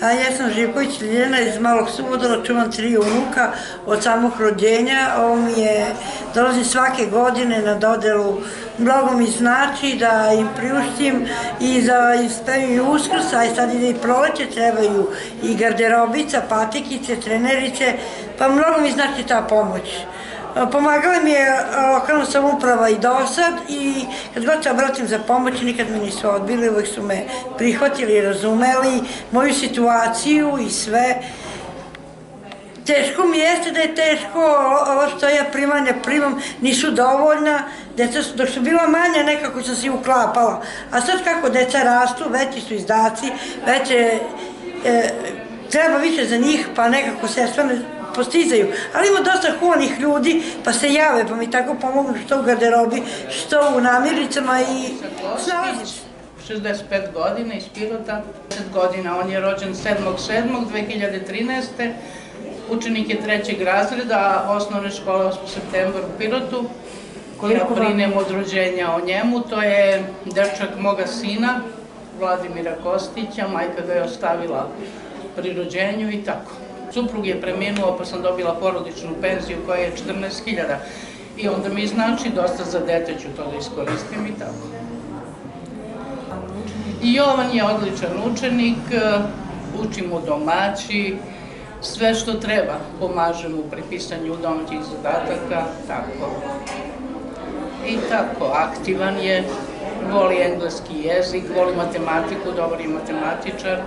A ja sam Živković Ljiljana iz Malog Subodora, čuvam tri unuka od samog rođenja. Ovo mi je, dolazim svake godine na dodelu. Mnogo mi znači da im priuštim i za ispeju i uskrs, a sad ide i proleće, trebaju i garderobica, patikice, trenerice, pa mnogo mi znači ta pomoć. Pomagala mi je lokalna samouprava i do sad i kad god se obratim za pomoć nikad me nisu odbili, uvek su me prihvatili razumeli moju situaciju i sve. Teško mi jeste da je teško, ovo što ja primanja primam nisu dovoljna, deca su, dok su bila manja nekako sam se i uklapala, a sad kako deca rastu, veći su izdaci, veće, e, treba više za njih, pa nekako sredstva ne postizaju. Ali ima dosta humanih ljudi, pa se jave, pa mi tako pomognu što u garderobi, što u namirnicama i snalazi 65 godina iz Pirota, 10 godina, on je rođen 7.7.2013. Učenik je trećeg razreda, osnovne škole 8. septembar u Pirotu. Ja brinem od rođenja o njemu, to je dečak moga sina, Vladimira Kostića, majka ga je ostavila pri rođenju i tako. Suprug je preminuo pa sam dobila porodičnu penziju koja je 14.000 i onda mi znači dosta za dete ću to da iskoristim i tako. Jovan je odličan učenik, uči mu domaći, sve što treba, pomaže mu pri pisanju domaćih zadataka, tako. I tako, aktivan je, voli engleski jezik, voli matematiku, dobar je matematičar,